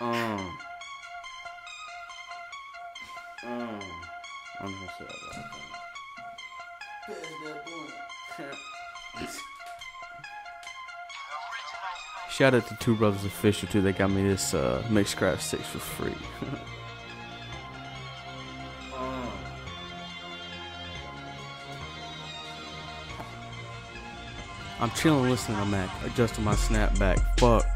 Um. Um. I'm gonna say that last Shout out to Two Brothers Official too. They got me this uh, Mixcraft six for free. I'm chilling, listening to Mac, adjusting my snapback. Fuck.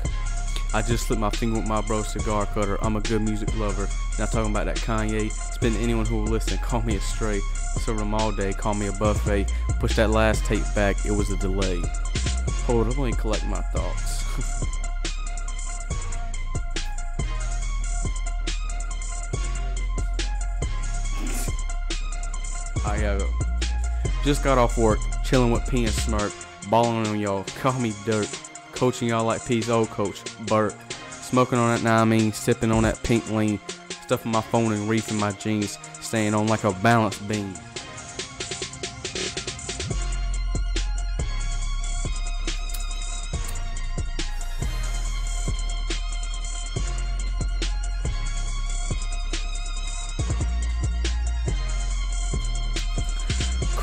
I just slipped my finger with my bro cigar cutter. I'm a good music lover. Not talking about that Kanye. Spend anyone who will listen. Call me a stray. Serve them all day. Call me a buffet. Push that last tape back. It was a delay. Hold up, let me collect my thoughts. I gotta go. Just got off work, chilling with P and Smirk, balling on y'all. Call me Dirt, coaching y'all like P's old coach, Burt. Smoking on that nah I mean, sipping on that pink lean, stuffing my phone and reefing my jeans, staying on like a balanced beam.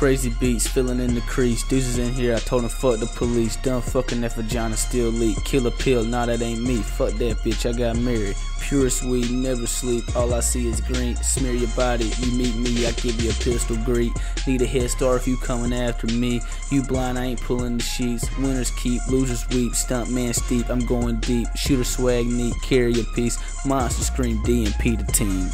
Crazy beats, filling in the crease. Deuces in here, I told him fuck the police. Done fucking that vagina still leak. Killer pill, nah that ain't me. Fuck that bitch, I got married. Purest weed, never sleep. All I see is green. Smear your body, you meet me, I give you a pistol greet. Need a head start if you coming after me. You blind, I ain't pulling the sheets. Winners keep, losers weep. Stunt man steep, I'm going deep. Shooter swag neat, carry a piece. Monster scream D and P the team.